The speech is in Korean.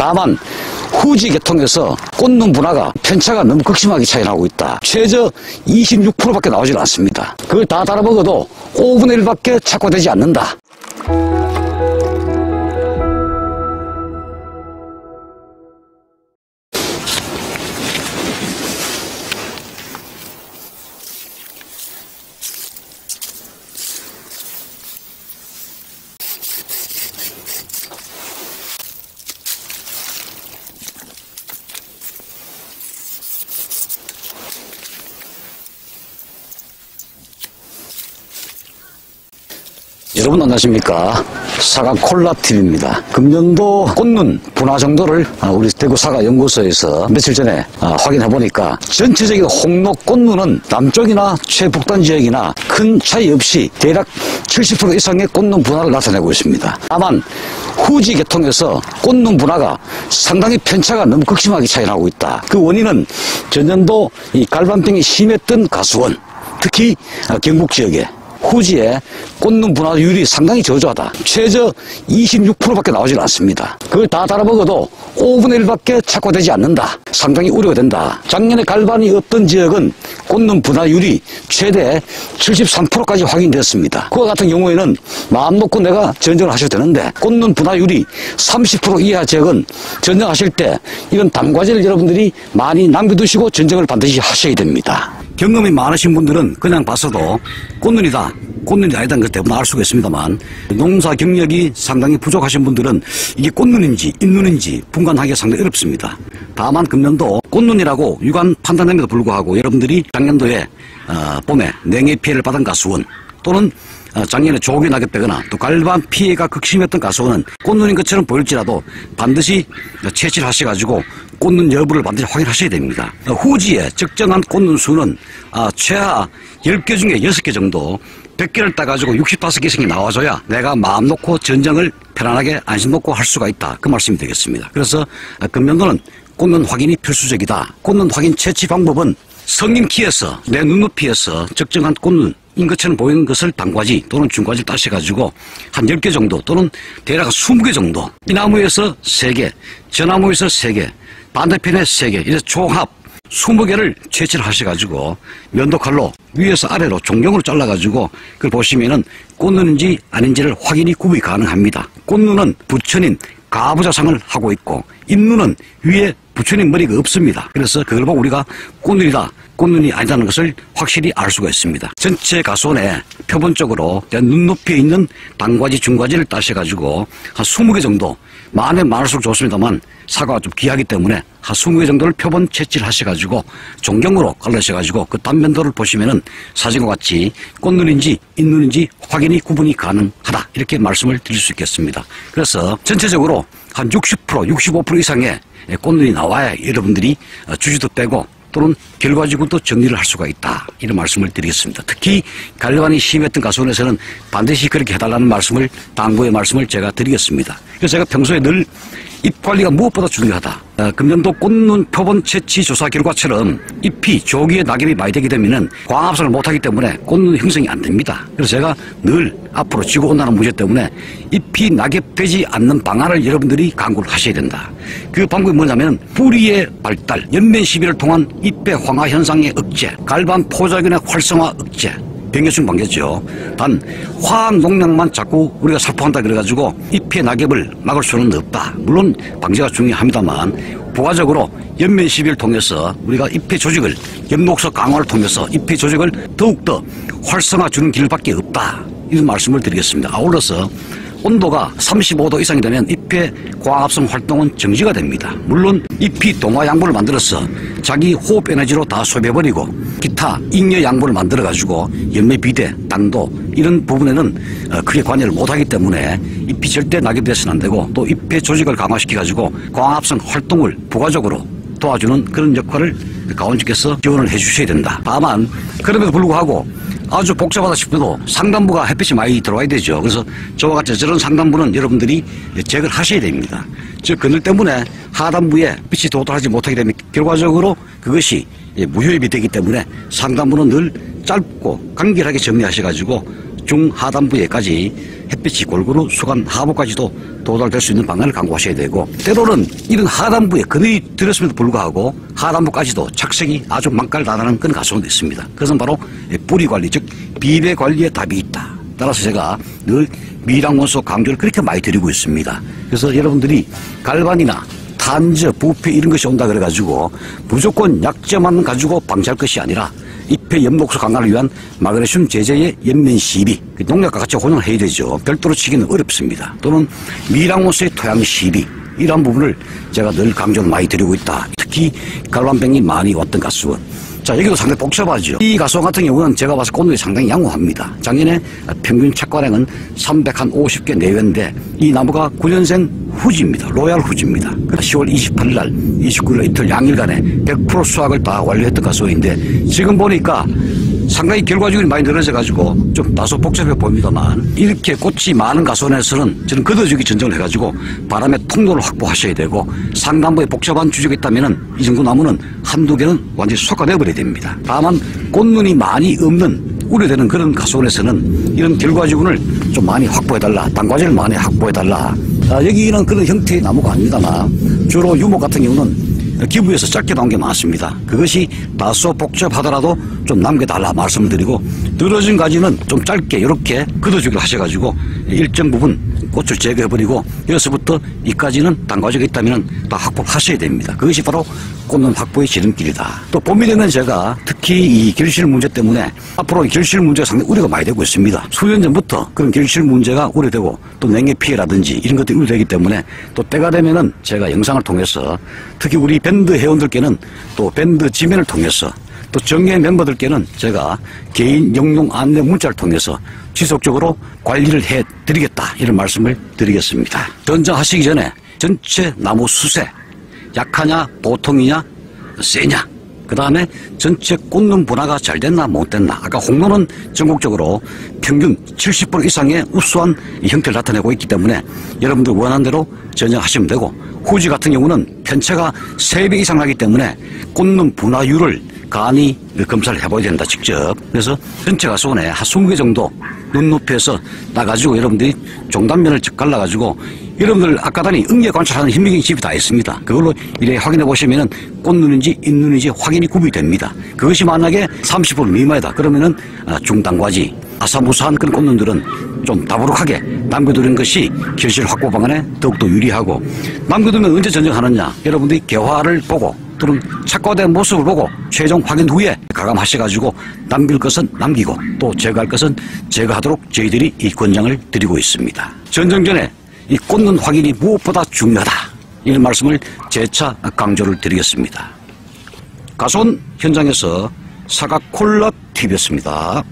다만 후지 계통에서 꽂는 분화가 편차가 너무 극심하게 차이 나고 있다. 최저 26%밖에 나오질 않습니다. 그걸 다 달아 먹어도 5분의 1밖에 착화되지 않는다. 여러분 안녕하십니까? 사과 콜라TV입니다. 금년도 꽂는 분화 정도를 아, 우리 대구 사과연구소에서 며칠 전에 아, 확인해 보니까 전체적인 홍로 꽂는은 남쪽이나 최북단 지역이나 큰 차이 없이 대략 70% 이상의 꽂는 분화를 나타내고 있습니다. 다만 후지 계통에서 꽂는 분화가 상당히 편차가 너무 극심하게 차이 나고 있다. 그 원인은 전년도 이 갈반병이 심했던 가수원 특히 아, 경북 지역에 후지에 꽂는 분화율이 상당히 저조하다. 최저 26%밖에 나오질 않습니다. 그걸 다 달아 먹어도 5분의 1밖에 착화되지 않는다. 상당히 우려가 된다. 작년에 갈반이 없던 지역은 꽂는 분화율이 최대 73%까지 확인됐습니다. 그와 같은 경우에는 마음 놓고 내가 전쟁을 하셔도 되는데 꽂는 분화율이 30% 이하 지역은 전쟁하실 때 이런 담과제를 여러분들이 많이 남겨두시고 전쟁을 반드시 하셔야 됩니다. 경험이 많으신 분들은 그냥 봤어도 꽃눈이다, 꽃눈이 아니다는 걸 대부분 알 수가 있습니다만 농사 경력이 상당히 부족하신 분들은 이게 꽃눈인지 잇눈인지 분간하기가 상당히 어렵습니다. 다만 금년도 꽃눈이라고 유관 판단됨에도 불구하고 여러분들이 작년도에 어, 봄에 냉해 피해를 받은 가수원 또는 어, 작년에 조기 낙엽되거나 또 갈반 피해가 극심했던 가수원은 꽃눈인 것처럼 보일지라도 반드시 채취를 하셔가지고 꽂는 여부를 반드시 확인하셔야 됩니다. 어, 후지에 적정한 꽂는 수는 아, 최하 10개 중에 6개 정도 100개를 따가지고 65개 이상이 나와줘야 내가 마음 놓고 전쟁을 편안하게 안심 놓고 할 수가 있다. 그 말씀이 되겠습니다. 그래서 어, 금년도는 꽂는 확인이 필수적이다. 꽂는 확인 채취 방법은 성인 키에서 내 눈높이에서 적정한 꽂는 인 것처럼 보이는 것을 단과지 또는 중과지를 따셔가지고 한 10개 정도 또는 대략 20개 정도 이 나무에서 3개, 저 나무에서 3개, 반대편에 3개 이래서 총합 20개를 채취를 하셔가지고 면도칼로 위에서 아래로 종경으로 잘라가지고 그걸 보시면은 꽂는지 아닌지를 확인이 구분이 가능합니다. 꽂는은 부처님 가부자상을 하고 있고 잇누는 위에 부처님 머리가 없습니다. 그래서 그걸 보고 우리가 꽃눈이다, 꽃눈이 아니다는 것을 확실히 알 수가 있습니다. 전체 가수원에 표본적으로 눈높이에 있는 단과지, 중과지를 따셔가지고 한 20개 정도 많으면 많을수록 좋습니다만 사과가 좀 귀하기 때문에 한 20개 정도를 표본 채취를 하셔가지고 종경으로 갈라셔가지고 그 단면도를 보시면은 사진과 같이 꽃눈인지 잇눈인지 확인이 구분이 가능하다 이렇게 말씀을 드릴 수 있겠습니다. 그래서 전체적으로 한 60% 65% 이상의 꽃눈이 나와야 여러분들이 주지도 빼고 또는 결과적으로 정리를 할 수가 있다. 이런 말씀을 드리겠습니다. 특히 갈반이 심했던 가수원에서는 반드시 그렇게 해달라는 말씀을 당부의 말씀을 제가 드리겠습니다. 그래서 제가 평소에 늘잎 관리가 무엇보다 중요하다. 어, 금년도 꽃눈 표본 채취 조사 결과처럼 잎이 조기에 낙엽이 많이 되게 되면은 광합성을 못하기 때문에 꽃눈 형성이 안 됩니다. 그래서 제가 늘 앞으로 지구 온난화 문제 때문에 잎이 낙엽되지 않는 방안을 여러분들이 강구를 하셔야 된다. 그 방법이 뭐냐면 뿌리의 발달, 연면 시비를 통한 잎의 황화 현상의 억제, 갈반 포자균의 활성화 억제, 병해충 방겠죠. 단 화학 농약만 자꾸 우리가 살포한다 그래가지고 잎의 낙엽을 막을 수는 없다. 물론 방제가 중요합니다만 부가적으로 연면 시비를 통해서 우리가 잎의 조직을 엽록소 강화를 통해서 잎의 조직을 더욱더 활성화 주는 길밖에 없다. 이런 말씀을 드리겠습니다. 아울러서 온도가 35도 이상이 되면 잎의 광합성 활동은 정지가 됩니다. 물론 잎이 동화 양분을 만들어서 자기 호흡 에너지로 다 소비해버리고 기타 잉여 양분을 만들어가지고 열매 비대, 당도 이런 부분에는 어, 크게 관여를 못하기 때문에 잎이 절대 낙엽 돼서는 안 되고 또 잎의 조직을 강화시켜가지고 광합성 활동을 부가적으로 도와주는 그런 역할을 가원주께서 지원을 해주셔야 된다. 다만 그럼에도 불구하고 아주 복잡하다 싶어도 상단부가 햇빛이 많이 들어와야 되죠. 그래서 저와 같이 저런 상단부는 여러분들이 제거를 하셔야 됩니다. 즉 그늘 때문에 하단부에 빛이 도달하지 못하게 되면 결과적으로 그것이 무효입이 되기 때문에 상단부는 늘 짧고 간결하게 정리하셔가지고 중하단부에까지 햇빛이 골고루 수간 하부까지도 도달될 수 있는 방안을 강구하셔야 되고 때로는 이런 하단부에 그늘이 들었음에도 불구하고 하단부까지도 착색이 아주 망깔다나는 그런 가수도 있습니다. 그것은 바로 뿌리 관리 즉 비배 관리에 답이 있다. 따라서 제가 늘 미량원소 강조를 그렇게 많이 드리고 있습니다. 그래서 여러분들이 갈반이나 탄저, 부패 이런 것이 온다 그래가지고 무조건 약재만 가지고 방치할 것이 아니라 잎의 연목소 강화를 위한 마그네슘 제제의 연면 시비 그 농약과 같이 혼용을 해야 되죠. 별도로 치기는 어렵습니다. 또는 미량원소의 토양 시비 이러한 부분을 제가 늘 강조를 많이 드리고 있다. 특히 갈반병이 많이 왔던 가수원. 자, 여기도 상당히 복잡하죠. 이 가수원 같은 경우는 제가 봐서 꽃놀이 상당히 양호합니다. 작년에 평균 착과량은 350개 내외인데 이 나무가 9년생 후지입니다. 로얄 후지입니다. 10월 28일 날 29일 이틀 양일간에 100% 수확을 다 완료했던 가수원인데 지금 보니까 상당히 결과적으로 많이 늘어져 가지고 좀 다소 복잡해 보입니다만 이렇게 꽃이 많은 가수원에서는 저는 거둬주기 전쟁을 해가지고 바람의 통로를 확보하셔야 되고 상단부에 복잡한 주적이 있다면은 이 정도 나무는 한두 개는 완전히 솎아내버려야 됩니다. 다만 꽃눈이 많이 없는 우려되는 그런 가수원에서는 이런 결과지군을 좀 많이 확보해달라. 단과제를 많이 확보해달라. 아, 여기는 그런 형태의 나무가 아닙니다만 주로 유목 같은 경우는 기부에서 짧게 나온 게 많습니다. 그것이 다소 복잡하더라도 좀 남겨달라 말씀을 드리고 늘어진 가지는 좀 짧게 이렇게 걷어주기를 하셔가지고 일정 부분 꽃을 제거해버리고 여기서부터 이까지는 단과제가 있다면 다 확보하셔야 됩니다. 그것이 바로 꽃눈 확보의 지름길이다. 또 봄이 되면 제가 특히 이 결실 문제 때문에 앞으로 결실 문제가 상당히 우려가 많이 되고 있습니다. 수년 전부터 그런 결실 문제가 우려되고 또 냉해 피해라든지 이런 것들이 우려되기 때문에 또 때가 되면은 제가 영상을 통해서 특히 우리 밴드 회원들께는 또 밴드 지면을 통해서 또 정예 멤버들께는 제가 개인 영용 안내 문자를 통해서 지속적으로 관리를 해 드리겠다 이런 말씀을 드리겠습니다. 던장하시기 전에 전체 나무 수세 약하냐 보통이냐 세냐. 그 다음에 전체 꽂는 분화가 잘 됐나 못 됐나. 아까 홍로는 전국적으로 평균 70% 이상의 우수한 이 형태를 나타내고 있기 때문에 여러분들 원하는 대로 전형하시면 되고 후지 같은 경우는 편차가 3배 이상 나기 때문에 꽂는 분화율을 간이 검사를 해봐야 된다 직접. 그래서 전체 가수원에 한 20개 정도 눈높이에서 나가지고 여러분들이 종단면을 갈라가지고 여러분들 아까다니 응애 관찰하는 힘미경 집이 다 있습니다. 그걸로 이래 확인해 보시면은 꽃눈인지 잎눈인지 확인이 구분이 됩니다. 그것이 만약에 30% 미만이다. 그러면은 아, 중단과지 아사무사한 그런 꽃눈들은 좀 다부룩하게 남겨두는 것이 결실 확보 방안에 더욱더 유리하고 남겨두면 언제 전쟁하느냐 여러분들이 개화를 보고 또는 착과된 모습을 보고 최종 확인 후에 가감하셔가지고 남길 것은 남기고 또 제거할 것은 제거하도록 저희들이 이 권장을 드리고 있습니다. 전쟁 전에 이 꽂는 확인이 무엇보다 중요하다. 이런 말씀을 재차 강조를 드리겠습니다. 가손 현장에서 사과 콜라 TV였습니다.